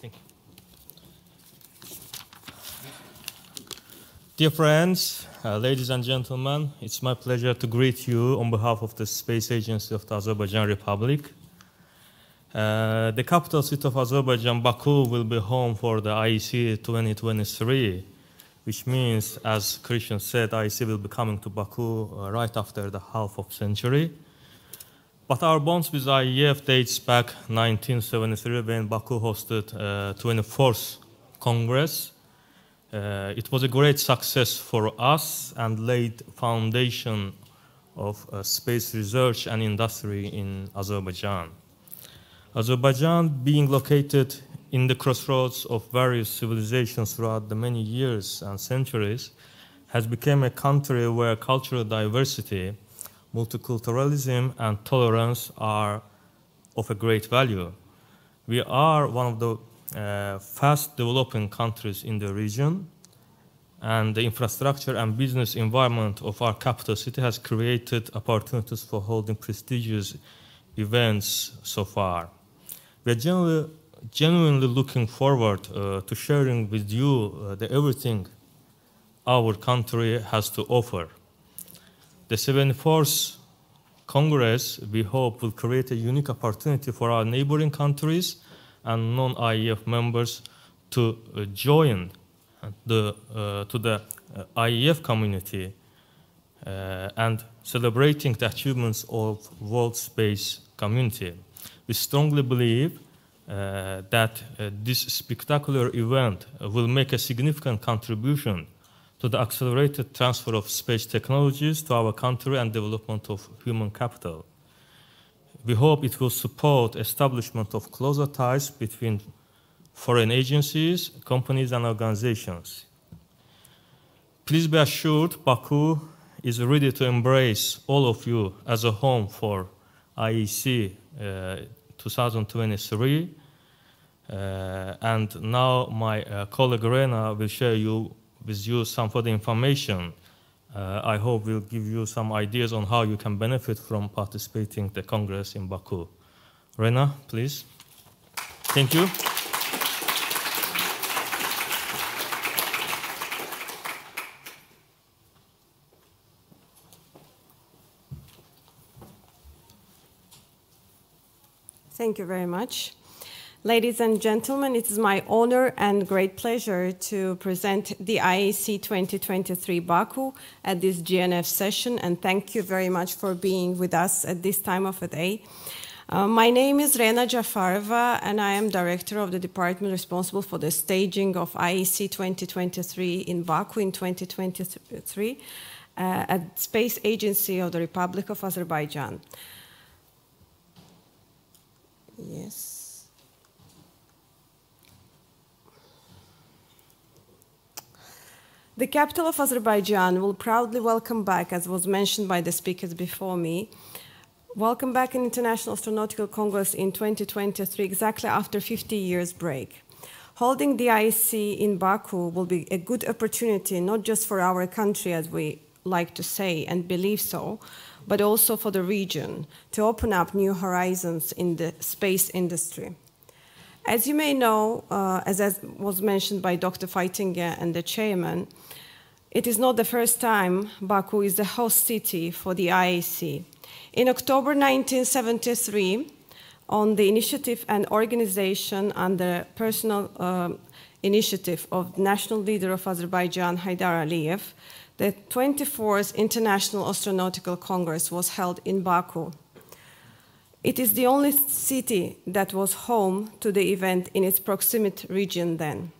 Thank you. Dear friends, uh, ladies and gentlemen, it's my pleasure to greet you on behalf of the Space Agency of the Azerbaijan Republic. Uh, the capital city of Azerbaijan, Baku, will be home for the IAC 2023, which means, as Christian said, IAC will be coming to Baku uh, right after the half of century. But our bonds with IAF dates back 1973 when Baku hosted uh, 24th Congress. Uh, it was a great success for us and laid foundation of uh, space research and industry in Azerbaijan. Azerbaijan, being located in the crossroads of various civilizations throughout the many years and centuries, has become a country where cultural diversity, multiculturalism, and tolerance are of a great value. We are one of the uh, fast developing countries in the region, and the infrastructure and business environment of our capital city has created opportunities for holding prestigious events so far. We are genuinely, genuinely looking forward uh, to sharing with you uh, the everything our country has to offer. The 74th Congress, we hope, will create a unique opportunity for our neighboring countries and non-IAF members to uh, join the, uh, to the uh, IAF community uh, and celebrating the achievements of world space community. We strongly believe uh, that uh, this spectacular event will make a significant contribution to the accelerated transfer of space technologies to our country and development of human capital. We hope it will support establishment of closer ties between foreign agencies, companies, and organizations. Please be assured Baku is ready to embrace all of you as a home for IAC uh, 2023. Uh, and now my uh, colleague Rena will share you, with you some further information. Uh, I hope will give you some ideas on how you can benefit from participating the Congress in Baku. Rena, please. Thank you. Thank you very much. Ladies and gentlemen, it is my honor and great pleasure to present the IAC 2023 Baku at this GNF session, and thank you very much for being with us at this time of the day. Uh, my name is Rena Jafarova, and I am director of the department responsible for the staging of IAC 2023 in Baku in 2023 uh, at Space Agency of the Republic of Azerbaijan. Yes. The capital of Azerbaijan will proudly welcome back, as was mentioned by the speakers before me, welcome back an International Astronautical Congress in 2023, exactly after 50 years break. Holding the IAC in Baku will be a good opportunity, not just for our country, as we like to say and believe so, but also for the region to open up new horizons in the space industry. As you may know, uh, as, as, was mentioned by Dr. Feichtinger and the chairman, it is not the first time Baku is the host city for the IAC. In October 1973, on the initiative and organization under personal uh, initiative of national leader of Azerbaijan, Heydar Aliyev, the 24th International Astronautical Congress was held in Baku. It is the only city that was home to the event in its proximate region then.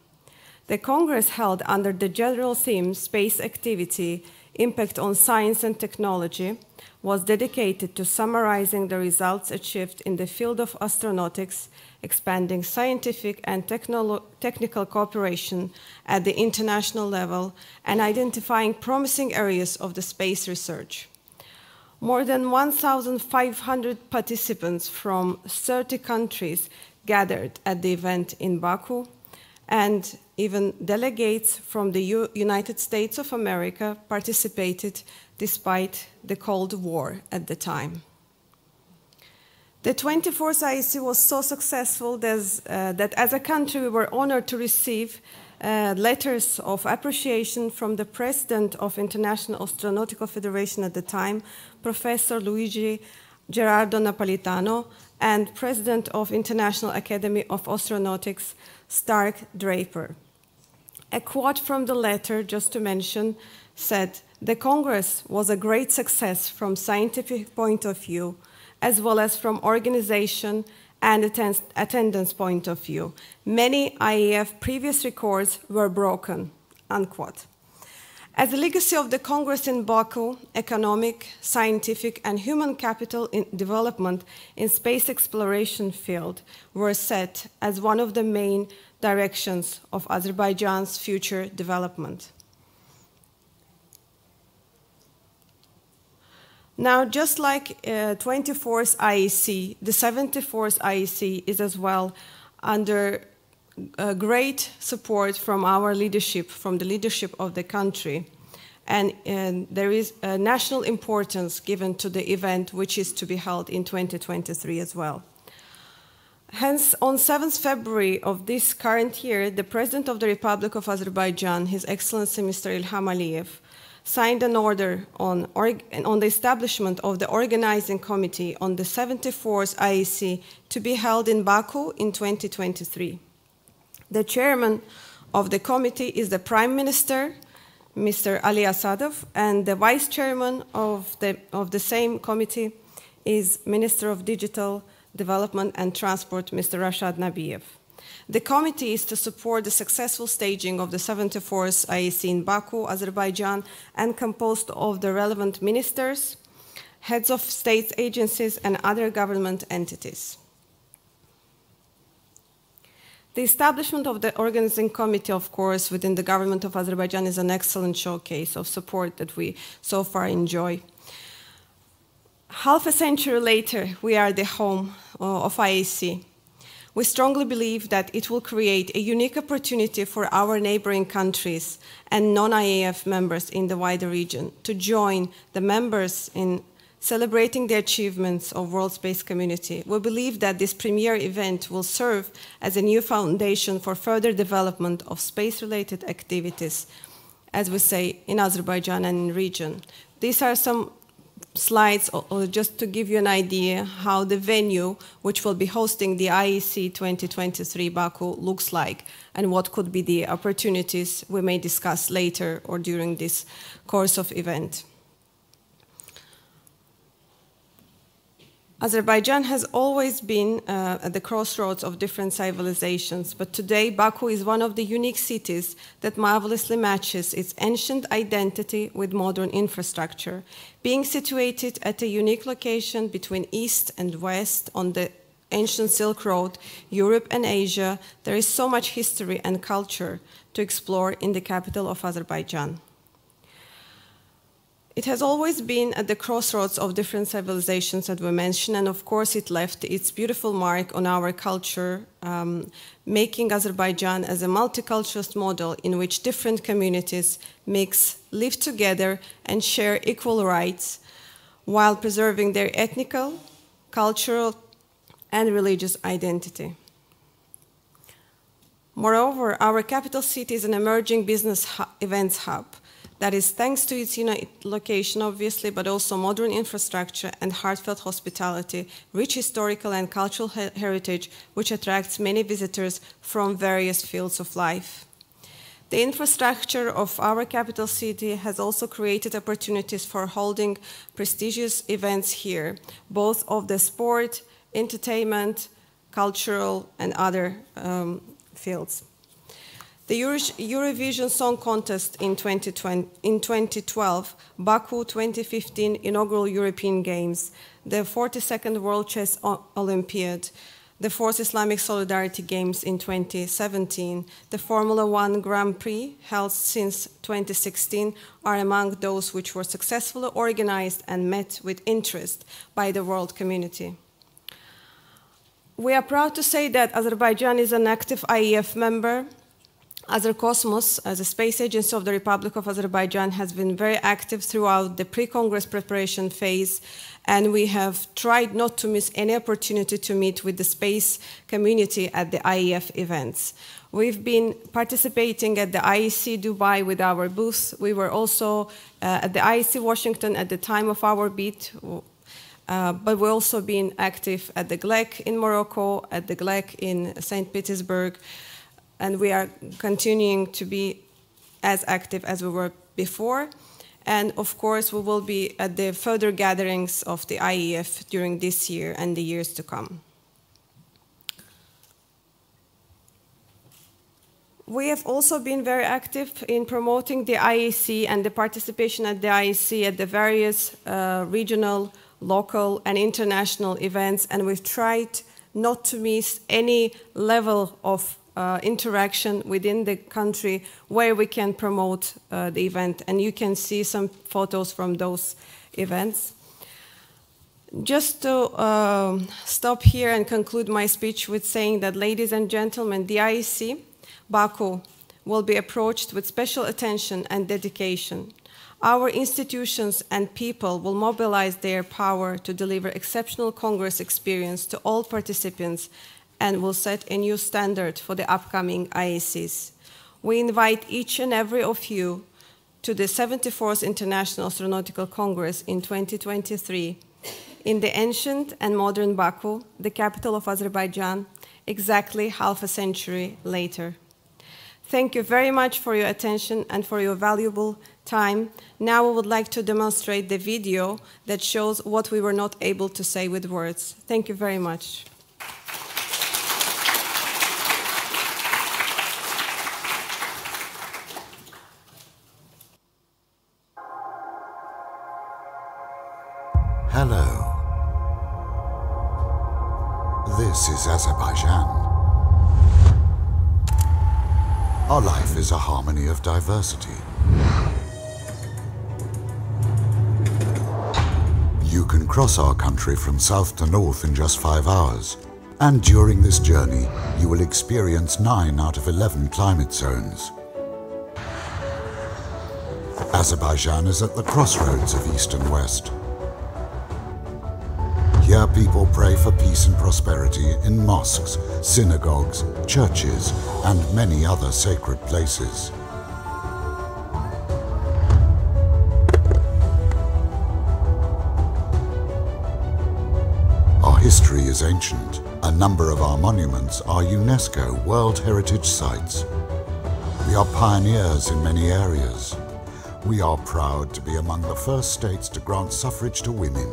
The Congress held under the general theme Space Activity Impact on Science and Technology was dedicated to summarizing the results achieved in the field of astronautics expanding scientific and technical cooperation at the international level, and identifying promising areas of the space research. More than 1,500 participants from 30 countries gathered at the event in Baku, and even delegates from the U United States of America participated despite the Cold War at the time. The 24th IAC was so successful that, uh, that as a country we were honored to receive uh, letters of appreciation from the president of International Astronautical Federation at the time, Professor Luigi Gerardo Napolitano, and president of International Academy of Astronautics, Stark Draper. A quote from the letter, just to mention, said, the Congress was a great success from scientific point of view, as well as from organization and attendance point of view. Many IAF previous records were broken, unquote. As a legacy of the Congress in Baku, economic, scientific, and human capital in development in space exploration field were set as one of the main directions of Azerbaijan's future development. Now, just like uh, 24th IAC, the 74th IAC is as well under uh, great support from our leadership, from the leadership of the country. And, and, there is a national importance given to the event, which is to be held in 2023 as well. Hence, on 7th February of this current year, the President of the Republic of Azerbaijan, His Excellency Mr. Ilham Aliyev, signed an order on, on, the establishment of the organizing committee on the 74th IAC to be held in Baku in 2023. The chairman of the committee is the Prime Minister, Mr. Ali Asadov, and the vice chairman of the, of the same committee is Minister of Digital Development and Transport, Mr. Rashad Nabiev. The committee is to support the successful staging of the 74th IAC in Baku, Azerbaijan, and composed of the relevant ministers, heads of state agencies, and other government entities. The establishment of the organizing committee, of course, within the government of Azerbaijan is an excellent showcase of support that we so far enjoy. Half a century later, we are the home uh, of IAC. We strongly believe that it will create a unique opportunity for our neighboring countries and non-IAF members in the wider region to join the members in celebrating the achievements of world space community. We believe that this premier event will serve as a new foundation for further development of space-related activities, as we say, in Azerbaijan and in the region. These are some slides or just to give you an idea how the venue which will be hosting the IAC 2023 Baku looks like and what could be the opportunities we may discuss later or during this course of event. Azerbaijan has always been uh, at the crossroads of different civilizations, but today Baku is one of the unique cities that marvelously matches its ancient identity with modern infrastructure. Being situated at a unique location between East and West on the ancient Silk Road, Europe and Asia, there is so much history and culture to explore in the capital of Azerbaijan. It has always been at the crossroads of different civilizations that we mentioned, and of course, it left its beautiful mark on our culture, um, making Azerbaijan as a multicultural model in which different communities mix, live together, and share equal rights while preserving their ethnical, cultural, and religious identity. Moreover, our capital city is an emerging business events hub that is thanks to its know, location, obviously, but also modern infrastructure and heartfelt hospitality, rich historical and cultural he heritage, which attracts many visitors from various fields of life. The infrastructure of our capital city has also created opportunities for holding prestigious events here, both of the sport, entertainment, cultural, and other um, fields. The Euro Eurovision Song Contest in, 2020, in 2012, Baku 2015 inaugural European Games, the 42nd World Chess Olympiad, the fourth Islamic Solidarity Games in 2017, the Formula One Grand Prix, held since 2016, are among those which were successfully organized and met with interest by the world community. We are proud to say that Azerbaijan is an active IAF member Azercosmos, as a space agency of the Republic of Azerbaijan, has been very active throughout the pre-Congress preparation phase, and we have tried not to miss any opportunity to meet with the space community at the IAF events. We've been participating at the IAC Dubai with our booth. We were also uh, at the IAC Washington at the time of our beat, uh, but we've also been active at the GLEC in Morocco, at the GLEX in St. Petersburg, and we are continuing to be as active as we were before. And of course, we will be at the further gatherings of the IAF during this year and the years to come. We have also been very active in promoting the IAC and the participation at the IAC at the various uh, regional, local, and international events, and we've tried not to miss any level of uh, interaction within the country where we can promote uh, the event. And you can see some photos from those events. Just to uh, stop here and conclude my speech with saying that, ladies and gentlemen, the IAC, Baku, will be approached with special attention and dedication. Our institutions and people will mobilize their power to deliver exceptional Congress experience to all participants and will set a new standard for the upcoming IACs. We invite each and every of you to the 74th International Astronautical Congress in 2023 in the ancient and modern Baku, the capital of Azerbaijan, exactly half a century later. Thank you very much for your attention and for your valuable time. Now we would like to demonstrate the video that shows what we were not able to say with words. Thank you very much. Our life is a harmony of diversity. You can cross our country from south to north in just five hours. And during this journey, you will experience 9 out of 11 climate zones. Azerbaijan is at the crossroads of East and West. Here people pray for peace and prosperity in mosques, synagogues, churches, and many other sacred places. Our history is ancient. A number of our monuments are UNESCO World Heritage Sites. We are pioneers in many areas. We are proud to be among the first states to grant suffrage to women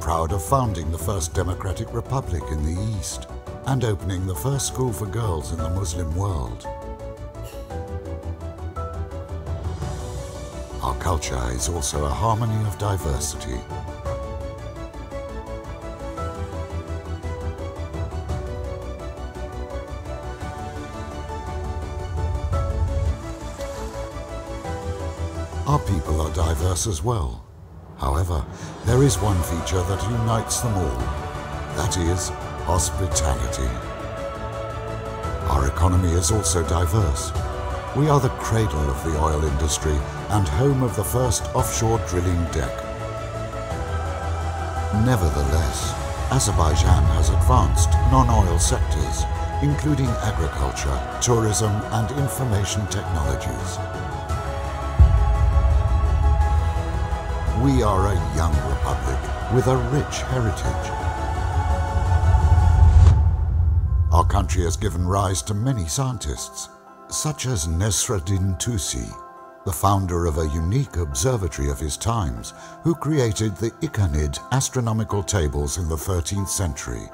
proud of founding the first democratic republic in the East and opening the first school for girls in the Muslim world. Our culture is also a harmony of diversity. Our people are diverse as well. However, there is one feature that unites them all. That is hospitality. Our economy is also diverse. We are the cradle of the oil industry and home of the first offshore drilling deck. Nevertheless, Azerbaijan has advanced non-oil sectors, including agriculture, tourism and information technologies. We are a young republic with a rich heritage. Our country has given rise to many scientists, such as Nasreddin Tusi, the founder of a unique observatory of his times, who created the Ilkhanid astronomical tables in the 13th century.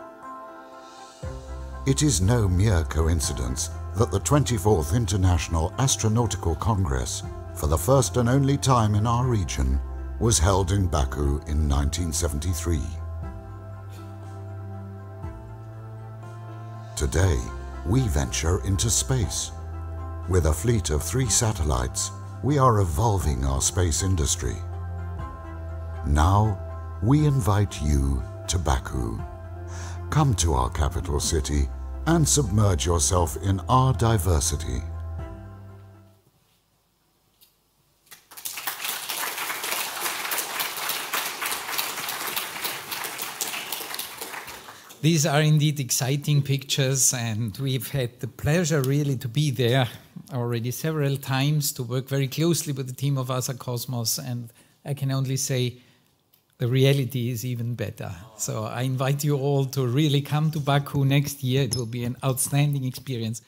It is no mere coincidence that the 24th International Astronautical Congress, for the first and only time in our region, was held in Baku in 1973. Today, we venture into space. With a fleet of three satellites, we are evolving our space industry. Now, we invite you to Baku. Come to our capital city and submerge yourself in our diversity. These are indeed exciting pictures, and we've had the pleasure really to be there already several times to work very closely with the team of Azercosmos. And I can only say the reality is even better. So I invite you all to really come to Baku next year. It will be an outstanding experience.